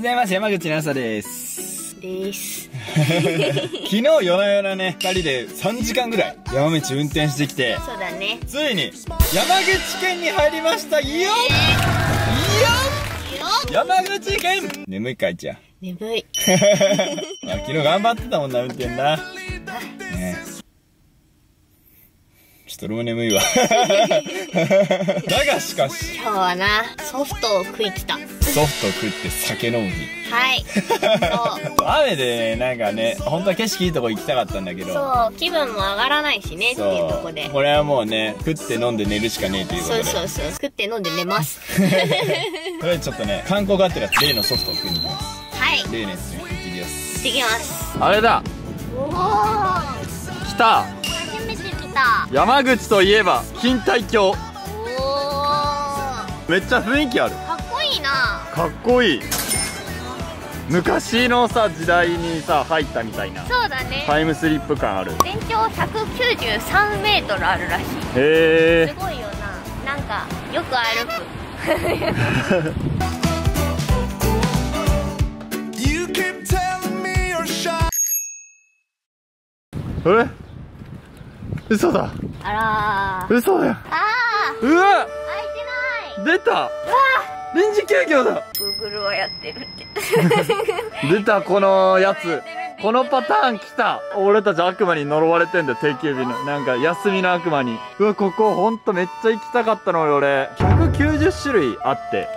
ございます。山口奈紗です。です。昨日夜な夜なね、二人で3時間ぐらい山道運転してきて、そうだね。ついに山口県に入りました。いいよいいよ山口県眠いかいちゃん。眠い。あ昨日頑張ってたもんな、運転な。ねちょっと俺も眠いわ。だがしかし、今日はな、ソフトを食いてた。ソフト食って酒飲む日。はい。雨でなんかね、本当は景色いいとこ行きたかったんだけど。そう、気分も上がらないしねっていうとこで。これはもうね、食って飲んで寝るしかねえということで。そうそうそう。作って飲んで寝ます。これちょっとね、観光がてら例のソフトを食いに行きます。はい。行例のやつね、行ってきます。ってきます。あれだおお。来た初めて来た。山口といえば錦帯橋おお。かめっちゃ雰囲気あるっこいいな。かっこいい昔のさ時代にさ入ったみたいなそうだね。タイムスリップ感ある全長193メートルあるらしい。へえすごいよな。なんか、よく歩く。Shy. え？嘘だあらー。嘘だよあうわー、開いてない。出た臨時休業だ。Google はやってるって。出たこのやつ。このパターン来た。俺たち悪魔に呪われてんだよ定休日の。なんか休みの悪魔に。うわここほんとめっちゃ行きたかったのよ俺。190種類あって。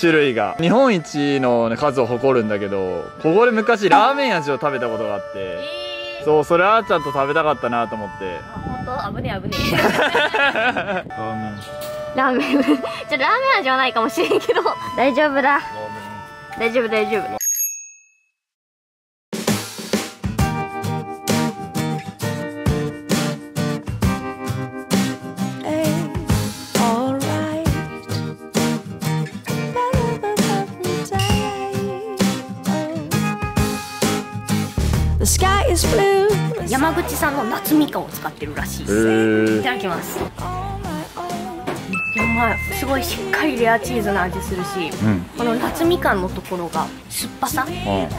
種類が。日本一の、ね、数を誇るんだけどここで昔ラーメン味を食べたことがあって。えー。そうそれあーちゃんと食べたかったなと思って。あ、ほんと危ねえ危ねえ。ラーメン。ちょ、ラーメン味はないかもしれんけど。大丈夫だ。大丈夫大丈夫。山口さんの夏みかんを使ってるらしいでへす。いーただきます。うまい。すごいしっかりレアチーズの味するし、うんこの夏みかんのところが酸っぱさ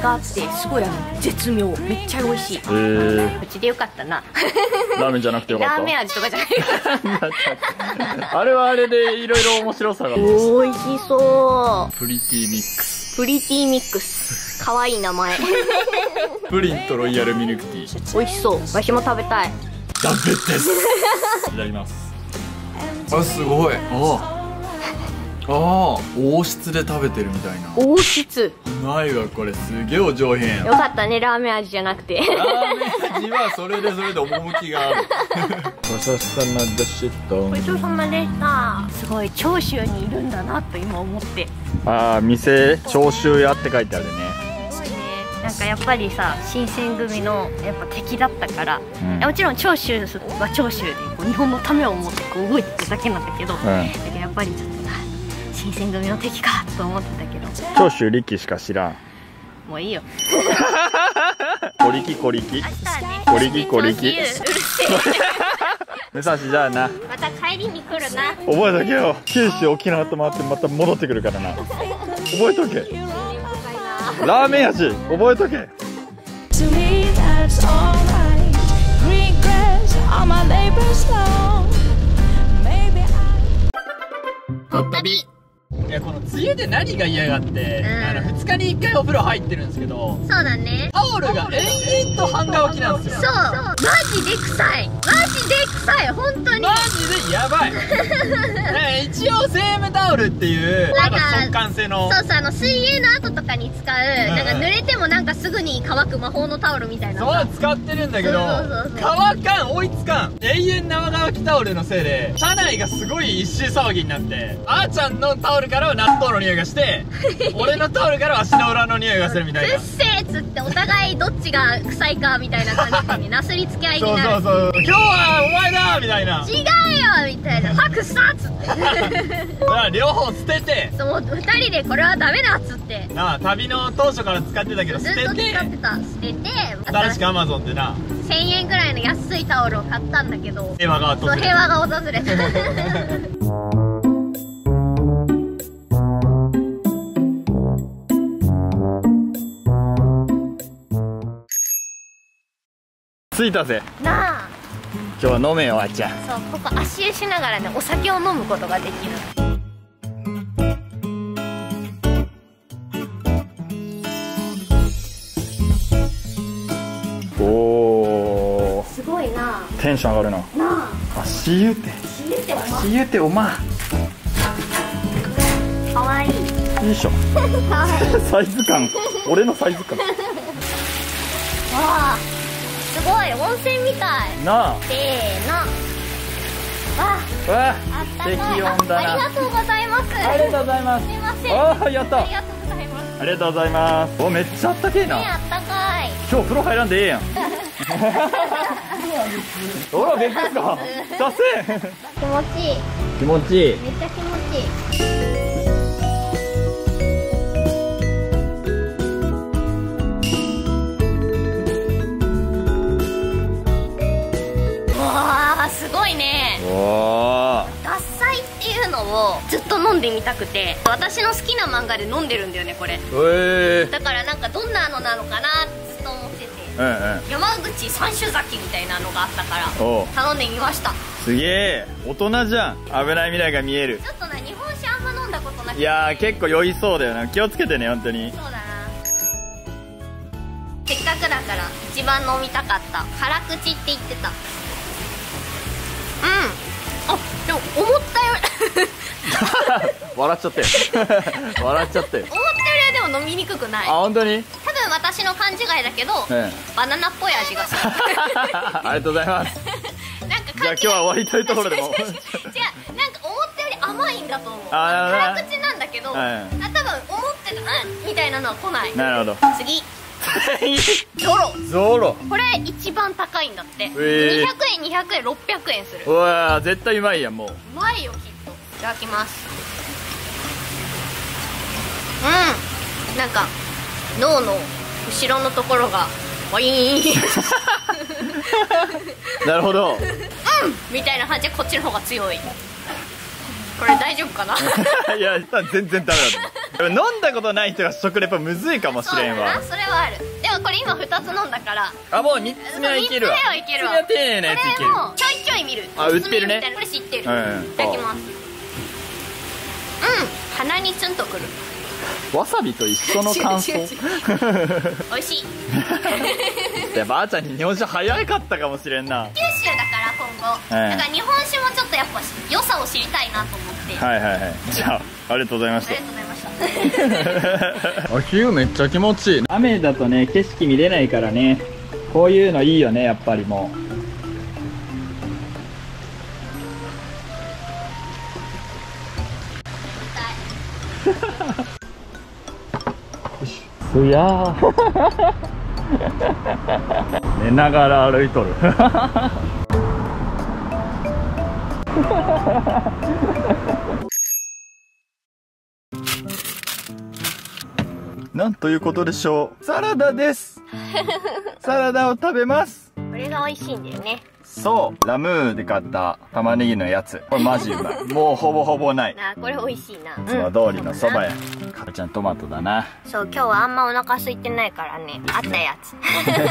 があって、すごいあの絶妙。めっちゃ美味しい。えー、うちでよかったな。ラーメンじゃなくてよかった？ラーメン味とかじゃない。あれはあれでいろいろ面白さが美味しそう。プリティミックスプリティミックス。かわいい名前。プリンとロイヤルミルクティー美味しそう。わしも食べたい。ダメですいただきますあすごいあああ王室で食べてるみたいな王室。うまいわこれすげえお上品よかったね、ラーメン味じゃなくて。ラーメン味はそれでそれで趣があるごちそうさまでしたごちそうさまでした。すごい、長州にいるんだなと今思って。ああ店長州屋って書いてあるね。なんかやっぱりさ、新選組のやっぱ敵だったから、うん。もちろん長州は長州でこう日本のためを思ってこう動いてるだけなんだけど、だけどやっぱりちょっとあ新選組の敵かと思ってたけど、長州力しか知らん。もういいよ。小力小力明日はね、小力小力うるせえ。武蔵じゃあな。また帰りに来るな。覚えとけよ。九州沖縄と回ってまた戻ってくるからな。覚えとけラーメン味覚えとけ To me, that's alright. Green grass, all my labors long. Maybe I. いやこの梅雨で何が嫌がって、んあの2日に1回お風呂入ってるんですけどそうだね。タオルが延々と半乾きなんですよそう。マジで臭い。マジで臭い。本当に。マジでやばい 一応セームタオルっていうなんか速乾性のそうそう、あの、水泳のに使う、なんか濡れてもなんかすぐに乾く魔法のタオルみたいな。さ。そう使ってるんだけど。乾かん追いつかん永遠生乾きタオルのせいで車内がすごい一周騒ぎになってあーちゃんのタオルからは納豆の匂いがして 俺のタオルからは足の裏の匂いがするみたいうなっせーっつってお互いどっちが臭いかみたいな感じで なすりつけ合いそうになる。そうそう今日はお前だみたいな。違うよみたいな「吐くさ!」っつって。両方捨てて。そう二人でこれはダメだっつって。なあ旅の当初から使ってたけど捨ずっと使ててってた。捨てて。新しくアマゾンでな1000円ぐらいの安いタオルを買ったんだけど平和が訪れ平和が訪れた。着いたぜ。なあ。今日は飲めよあちゃん。そうここ足湯しながらねお酒を飲むことができる。テンション上がるな。なあ。足湯って。足湯ってお足湯っておまかわいい。よいしょ。サイズ感。俺のサイズ感。わあ。すごい。温泉みたい。なあ。せーの。わあ。わあ。適温だな。あありがとうございます。ありがとうございます。すいません。あああやった。りがとうございます。ありがとうございます。おめっちゃあったけえな。ねあったかい。今日風呂入らんでええやん ほらびっくりしたさせ。気持ちいい。気持ちいい。めっちゃ気持ちいい。うわあすごいね。おー。獺祭っていうのをずっと飲んでみたくて。私の好きな漫画で飲んでるんだよねこれ。えだからなんかどんなのなのかなってうんうん。山口三種崎みたいなのがあったから頼んでみました。すげえ。大人じゃん。危ない未来が見える。ちょっとね日本酒あんま飲んだことなくて。いやー結構酔いそうだよな。気をつけてね本当に。そうだな。せっかくだから一番飲みたかった辛口って言ってた。うん。あでも思ったより 笑っちゃったよ 笑っちゃったよ思ったよりはでも飲みにくくない。あ本当に？多分私の勘違いだけど、うんバナナっぽい味がする。ありがとうございます。なんかじゃあ今日は終わりたいところでも。違うなんか思ったより甘いんだと思う。辛口なんだけど、はいあ多分思ってたうんみたいなのは来ない。なるほど。次。ゾロ。ゾロ。これ一番高いんだって、ー。200円200円600円する。うわー絶対うまいやんもう。うまいよきっと。いただきます。うん。なんか脳の後ろのところがウィーン なるほど。みたいな感じでこっちの方が強い。これ大丈夫かな？いや全然ダメだ飲んだことない人が食レポむずいかもしれんわ。な。それはある。でもこれ今2つ飲んだから。あもう3つ目はいけるわ。三つ目はいけるわ。丁寧なやついける。これもちょいちょい見る。あ売ってるね。これ知ってる、うん。いただきます。うん。鼻にツンとくるわさびと一緒の感想。美味しい。ばあちゃんに日本酒早かったかもしれんな。九州だから今後、はいだから日本酒もちょっとやっぱ良さを知りたいなと思って、はいはいはい。じゃあありがとうございましありがとうございました。あ冬 めっちゃ気持ちいい。雨だとね景色見れないからね。こういうのいいよねやっぱりもうすやー。寝ながら歩いとる。なんということでしょう。サラダです。サラダを食べます。これが美味しいんだよねそうラムーで買った玉ねぎのやつ。これマジうまい。もうほぼほぼない。なあこれ美味しいな。いつも通りのそばや。かぶちゃんトマトだな。そう今日はあんまお腹空いてないからね。あったやつ。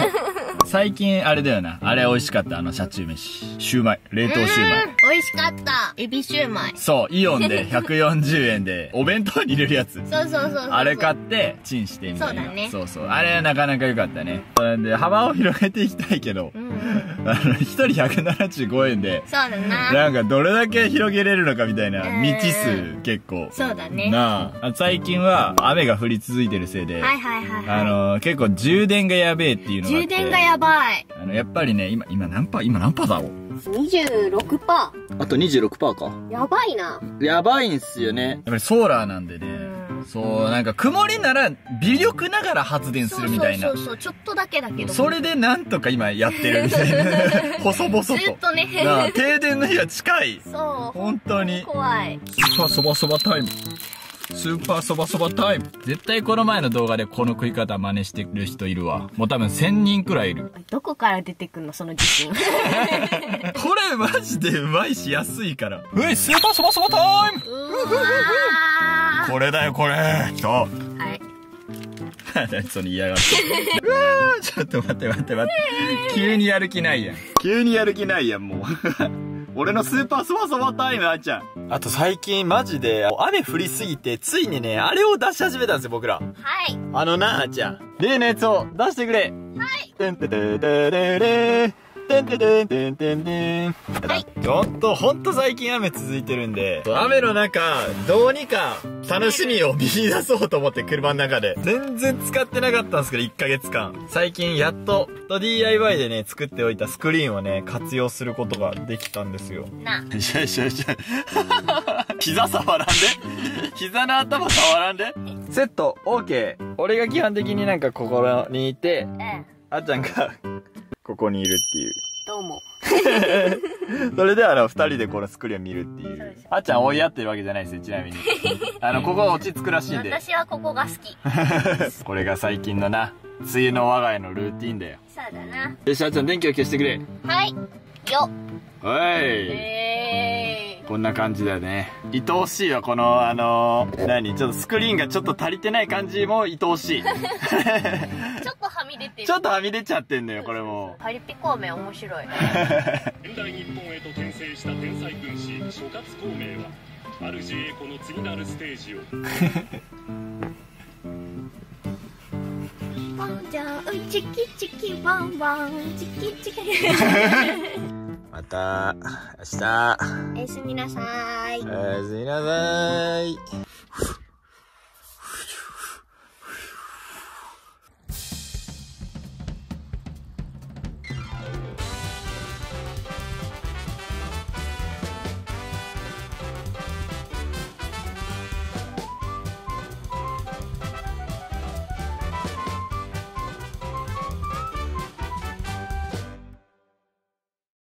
最近あれだよな。あれ美味しかったあの車中飯シューマイ。冷凍シューマイ。うん。美味しかった。エビシューマイ。そうイオンで140円でお弁当に入れるやつ。そうそうそうそうあれ買ってチンしてみたいな。そうだね。そうそう。あれはなかなか良かったね。なんで幅を広げていきたいけど、うんあの一人175円でそうだな。なんかどれだけ広げれるのかみたいなうん。未知数結構。そうだね。なあ。最近は雨が降り続いてるせいで、はいはいはいあはの結構充電がやべえっていういのが充電がやばい。あのやっぱりね今今何パー？今何パーだろう？26%あと26%か。やばいな。やばいんすよね。やっぱりソーラーなんでね、うんそうなんか曇りなら微力ながら発電するみたいな。そうそうそうちょっとだけだけど。それでなんとか今やってるみたいな。細々と。ずっとね。停電の日が近い。そう。本当に。怖い。スーパーそばそばタイム。スーパーそばそばタイム。絶対この前の動画でこの食い方真似してる人いるわ。もう多分1000人くらいいる。どこから出てくんのその自信。これマジでうまいし安いから。ういスーパーそばそばタイム。うわーこれだよこれきたはい その嫌がって。うわーちょっと待って待って待って。急にやる気ないやん。急にやる気ないやん、もう。俺のスーパーそばそばタイム、あっちゃん。あと最近マジで、雨降りすぎて、ついにね、あれを出し始めたんですよ、僕ら。はいあのな、あっちゃん。例のやつを出してくれ。はい。てんてててれれてんててんてんてんてん。はい。ほんと、ほんと最近雨続いてるんで、雨の中、どうにか楽しみを見出そうと思って車の中で。全然使ってなかったんですけど、1ヶ月間。最近やっと、と DIY でね、作っておいたスクリーンをね、活用することができたんですよ。なよしよしよし。膝触らんで 膝の頭触らんでセット、OK。俺が基本的になんかここにいて、うんあっちゃんが、ここにいるっていう。どうも それであの、二人でこのスクリーンを見るっていう。あっちゃん追いやってるわけじゃないですよ、ちなみに。あの、ここ落ち着くらしいんで。私はここが好き これが最近のな、梅雨の我が家のルーティンだよ。そうだなよし、あっちゃん電気を消してくれ。はいよはい。えこんな感じだよね。愛おしいよ、この、あのー、何？ちょっとスクリーンがちょっと足りてない感じも愛おしい。ー、ちょっとはみ出てる。ちょっとはみ出ちゃってんのよ、これも。パリピ孔明面白い。現代日本へと転生した天才軍師諸葛孔明は主栄子の次なるステージを。ワンちゃんチキチキワンワンチキチキ。ま た、明日、おやすみなさーいおやすみなさい。